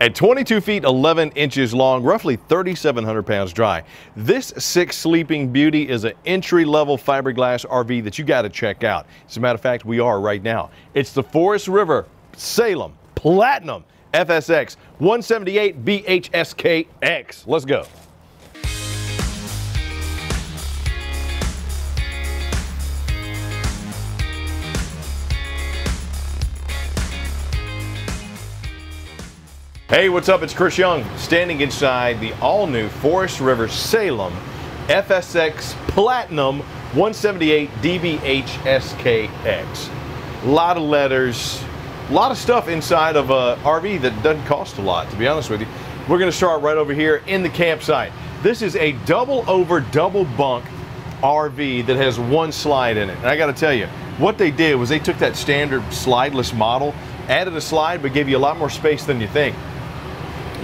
At 22 feet 11 inches long, roughly 3,700 pounds dry, this six sleeping beauty is an entry level fiberglass RV that you got to check out. As a matter of fact, we are right now. It's the Forest River Salem Platinum FSX 178 BHSKX. Let's go. Hey, what's up? It's Chris Young standing inside the all-new Forest River Salem FSX Platinum 178 DBHSKX. A lot of letters, a lot of stuff inside of a RV that doesn't cost a lot, to be honest with you. We're gonna start right over here in the campsite. This is a double over double bunk RV that has one slide in it. And I gotta tell you, what they did was they took that standard slideless model, added a slide, but gave you a lot more space than you think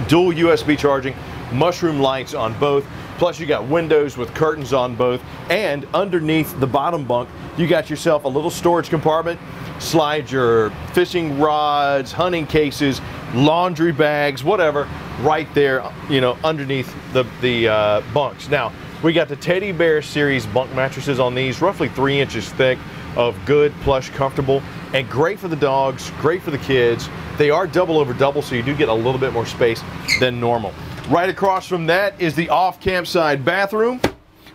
dual USB charging, mushroom lights on both. Plus you got windows with curtains on both. And underneath the bottom bunk, you got yourself a little storage compartment. Slide your fishing rods, hunting cases, laundry bags, whatever, right there, you know, underneath the, the uh, bunks. Now, we got the Teddy Bear series bunk mattresses on these, roughly three inches thick of good, plush, comfortable, and great for the dogs, great for the kids. They are double over double, so you do get a little bit more space than normal. Right across from that is the off campsite bathroom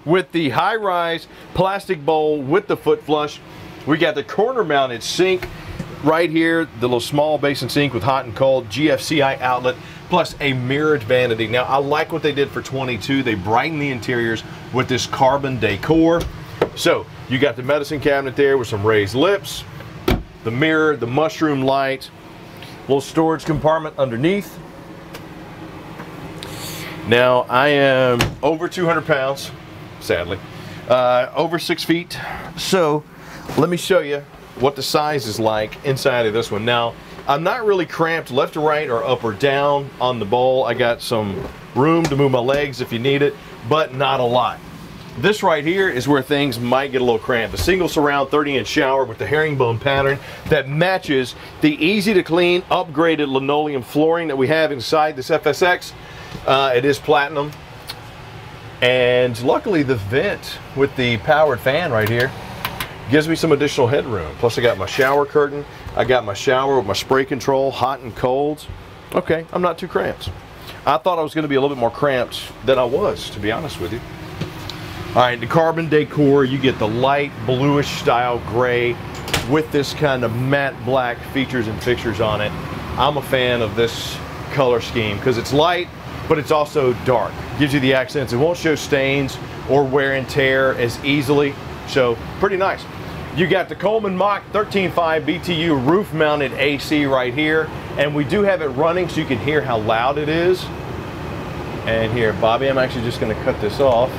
with the high-rise plastic bowl with the foot flush. We got the corner mounted sink right here, the little small basin sink with hot and cold GFCI outlet, plus a mirrored vanity. Now, I like what they did for 22. They brightened the interiors with this carbon decor. So, you got the medicine cabinet there with some raised lips, the mirror, the mushroom light, little storage compartment underneath. Now I am over 200 pounds, sadly, uh, over six feet. So let me show you what the size is like inside of this one. Now I'm not really cramped left or right or up or down on the bowl. I got some room to move my legs if you need it, but not a lot. This right here is where things might get a little cramped. The single surround 30 inch shower with the herringbone pattern that matches the easy to clean upgraded linoleum flooring that we have inside this FSX. Uh, it is platinum. And luckily the vent with the powered fan right here gives me some additional headroom. Plus I got my shower curtain. I got my shower with my spray control, hot and cold. Okay, I'm not too cramped. I thought I was gonna be a little bit more cramped than I was, to be honest with you. All right, the carbon decor, you get the light bluish style gray with this kind of matte black features and fixtures on it. I'm a fan of this color scheme because it's light, but it's also dark. Gives you the accents. It won't show stains or wear and tear as easily. So pretty nice. You got the Coleman Mach 13.5 BTU roof mounted AC right here. And we do have it running so you can hear how loud it is. And here, Bobby, I'm actually just gonna cut this off.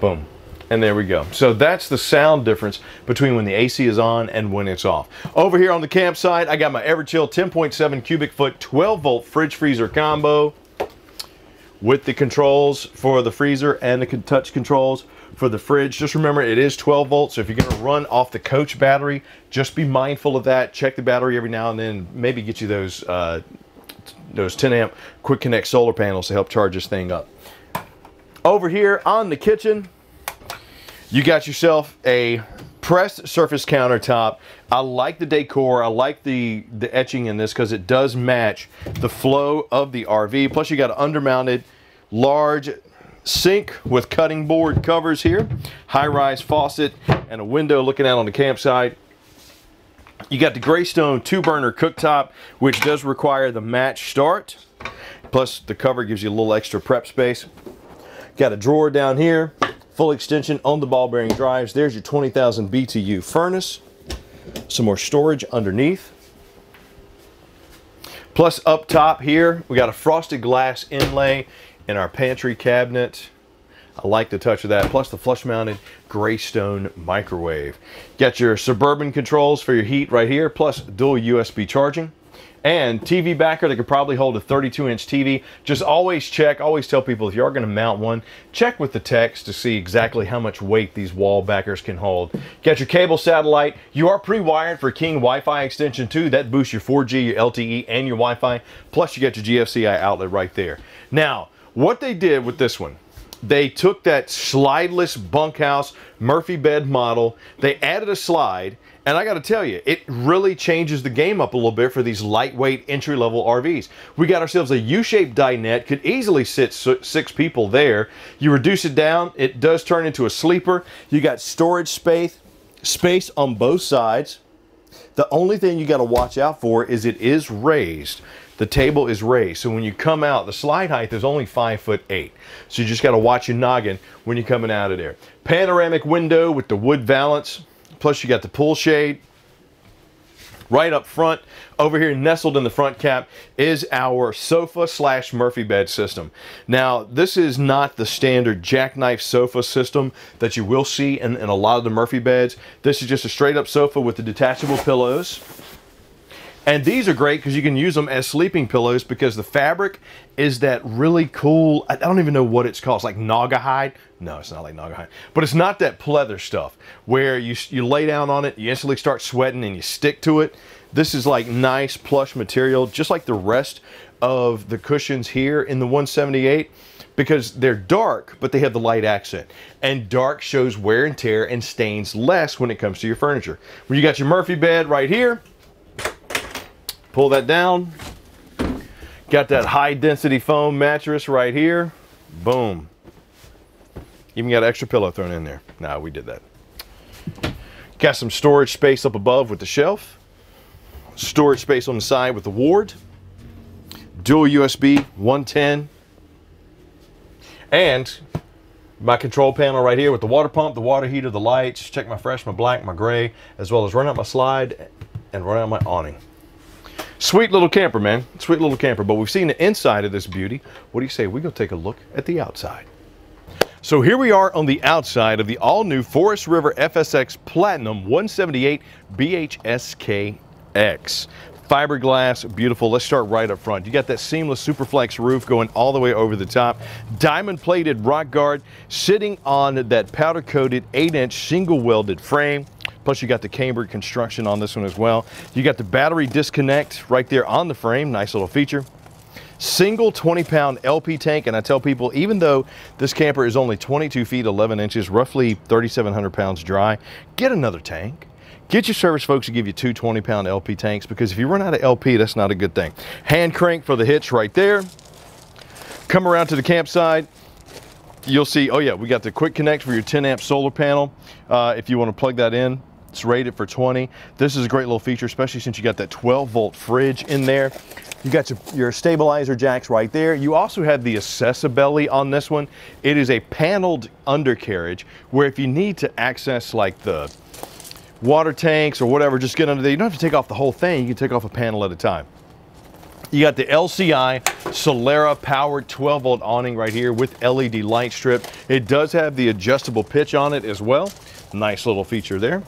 Boom. And there we go. So that's the sound difference between when the AC is on and when it's off. Over here on the campsite, I got my Everchill 10.7 cubic foot 12 volt fridge freezer combo with the controls for the freezer and the touch controls for the fridge. Just remember it is 12 volts. So if you're going to run off the coach battery, just be mindful of that. Check the battery every now and then. Maybe get you those uh, those 10 amp quick connect solar panels to help charge this thing up. Over here on the kitchen, you got yourself a pressed surface countertop. I like the decor. I like the, the etching in this because it does match the flow of the RV. Plus you got an undermounted large sink with cutting board covers here, high-rise faucet, and a window looking out on the campsite. You got the Greystone two-burner cooktop, which does require the match start. Plus the cover gives you a little extra prep space. Got a drawer down here, full extension on the ball bearing drives. There's your 20,000 BTU furnace. Some more storage underneath. Plus up top here, we got a frosted glass inlay in our pantry cabinet. I like the touch of that. Plus the flush mounted Greystone microwave. Got your Suburban controls for your heat right here, plus dual USB charging. And TV backer that could probably hold a 32 inch TV. Just always check, always tell people if you are going to mount one, check with the techs to see exactly how much weight these wall backers can hold. Got your cable satellite. You are pre-wired for King Wi-Fi extension 2. That boosts your 4G, your LTE, and your Wi-Fi. Plus you get your GFCI outlet right there. Now, what they did with this one, they took that slideless bunkhouse Murphy bed model, they added a slide, and I got to tell you, it really changes the game up a little bit for these lightweight entry level RVs. We got ourselves a U-shaped dinette, could easily sit six people there. You reduce it down, it does turn into a sleeper. You got storage space, space on both sides. The only thing you got to watch out for is it is raised the table is raised. So when you come out, the slide height is only five foot eight. So you just got to watch your noggin when you're coming out of there. Panoramic window with the wood valance. Plus you got the pull shade. Right up front, over here nestled in the front cap, is our sofa slash Murphy bed system. Now, this is not the standard jackknife sofa system that you will see in, in a lot of the Murphy beds. This is just a straight up sofa with the detachable pillows. And these are great because you can use them as sleeping pillows because the fabric is that really cool, I don't even know what it's called. It's like Naugahyde. No, it's not like Naugahyde. But it's not that pleather stuff where you, you lay down on it, you instantly start sweating and you stick to it. This is like nice plush material, just like the rest of the cushions here in the 178 because they're dark, but they have the light accent. And dark shows wear and tear and stains less when it comes to your furniture. When you got your Murphy bed right here, Pull that down. Got that high density foam mattress right here. Boom. Even got an extra pillow thrown in there. Nah, we did that. Got some storage space up above with the shelf. Storage space on the side with the ward. Dual USB 110. And my control panel right here with the water pump, the water heater, the lights. Check my fresh, my black, my gray, as well as run out my slide and run out my awning. Sweet little camper, man. Sweet little camper. But we've seen the inside of this beauty. What do you say? We go take a look at the outside. So here we are on the outside of the all-new Forest River FSX Platinum 178 BHSKX. Fiberglass, beautiful. Let's start right up front. You got that seamless Superflex roof going all the way over the top. Diamond plated rock guard sitting on that powder coated 8 inch single welded frame. Plus you got the cambered construction on this one as well. You got the battery disconnect right there on the frame. Nice little feature. Single 20 pound LP tank. And I tell people, even though this camper is only 22 feet, 11 inches, roughly 3,700 pounds dry, get another tank. Get your service folks to give you two 20 pound LP tanks because if you run out of LP, that's not a good thing. Hand crank for the hitch right there. Come around to the campsite you'll see, oh yeah, we got the quick connect for your 10 amp solar panel. Uh, if you want to plug that in, it's rated for 20. This is a great little feature, especially since you got that 12 volt fridge in there. You got your, your stabilizer jacks right there. You also have the Accessibelly on this one. It is a paneled undercarriage where if you need to access like the water tanks or whatever, just get under there. You don't have to take off the whole thing. You can take off a panel at a time. You got the LCI Solera powered 12 volt awning right here with LED light strip. It does have the adjustable pitch on it as well. Nice little feature there.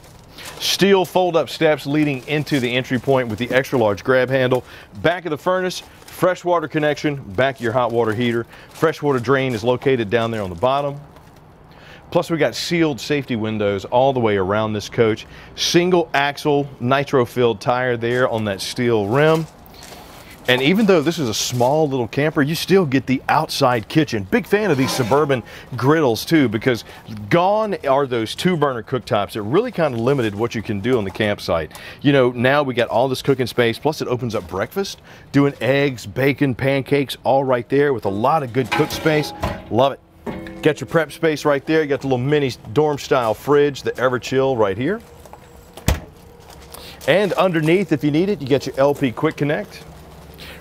Steel fold-up steps leading into the entry point with the extra large grab handle. Back of the furnace, freshwater connection, back of your hot water heater. Freshwater drain is located down there on the bottom. Plus we got sealed safety windows all the way around this coach. Single axle nitro filled tire there on that steel rim. And even though this is a small little camper, you still get the outside kitchen. Big fan of these suburban griddles too, because gone are those two burner cooktops. It really kind of limited what you can do on the campsite. You know, now we got all this cooking space, plus it opens up breakfast, doing eggs, bacon, pancakes, all right there with a lot of good cook space. Love it. Got your prep space right there. You got the little mini dorm style fridge, the Everchill right here. And underneath, if you need it, you got your LP Quick Connect.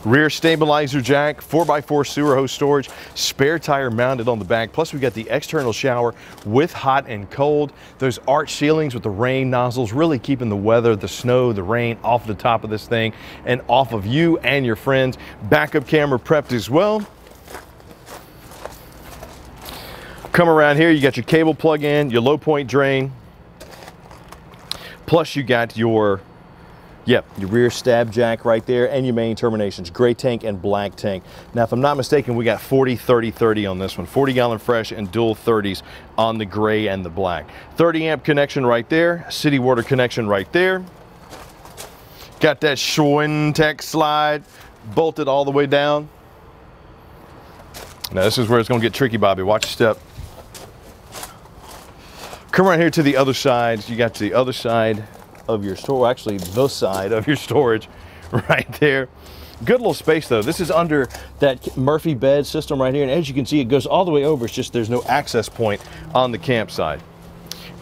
Rear stabilizer jack, 4x4 sewer hose storage, spare tire mounted on the back. Plus we got the external shower with hot and cold. Those arch ceilings with the rain nozzles really keeping the weather, the snow, the rain off the top of this thing and off of you and your friends. Backup camera prepped as well. Come around here, you got your cable plug in, your low point drain. Plus you got your Yep, your rear stab jack right there and your main terminations, gray tank and black tank. Now, if I'm not mistaken, we got 40, 30, 30 on this one. 40 gallon fresh and dual 30s on the gray and the black. 30 amp connection right there, city water connection right there. Got that Schwintek slide bolted all the way down. Now this is where it's gonna get tricky, Bobby. Watch your step. Come right here to the other side. You got to the other side of your store, actually the side of your storage right there. Good little space though. This is under that Murphy bed system right here. And as you can see, it goes all the way over. It's just there's no access point on the campsite.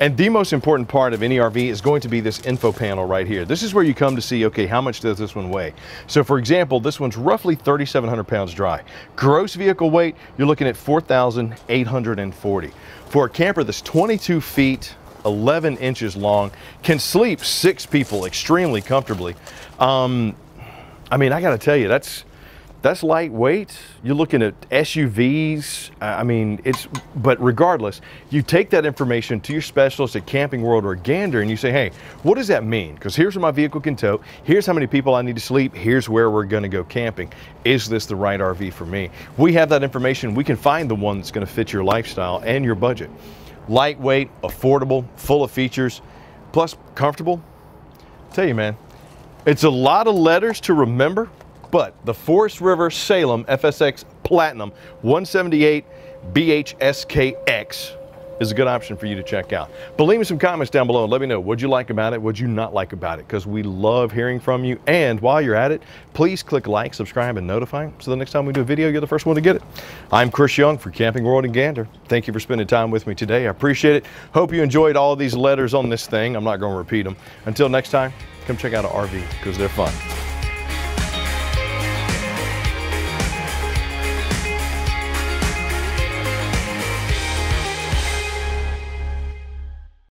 And the most important part of any RV is going to be this info panel right here. This is where you come to see, okay, how much does this one weigh? So for example, this one's roughly 3,700 pounds dry. Gross vehicle weight, you're looking at 4,840. For a camper that's 22 feet, 11 inches long, can sleep six people extremely comfortably. Um, I mean, I gotta tell you, that's that's lightweight. You're looking at SUVs. I mean, it's, but regardless, you take that information to your specialist at Camping World or Gander and you say, hey, what does that mean? Because here's what my vehicle can tow. Here's how many people I need to sleep. Here's where we're going to go camping. Is this the right RV for me? We have that information. We can find the one that's going to fit your lifestyle and your budget. Lightweight, affordable, full of features, plus comfortable. I'll tell you, man, it's a lot of letters to remember but the Forest River Salem FSX Platinum 178 BHSKX is a good option for you to check out. But leave me some comments down below and let me know what you like about it, what you not like about it, because we love hearing from you. And while you're at it, please click like, subscribe, and notify so the next time we do a video, you're the first one to get it. I'm Chris Young for Camping World in Gander. Thank you for spending time with me today. I appreciate it. Hope you enjoyed all these letters on this thing. I'm not going to repeat them. Until next time, come check out an RV because they're fun.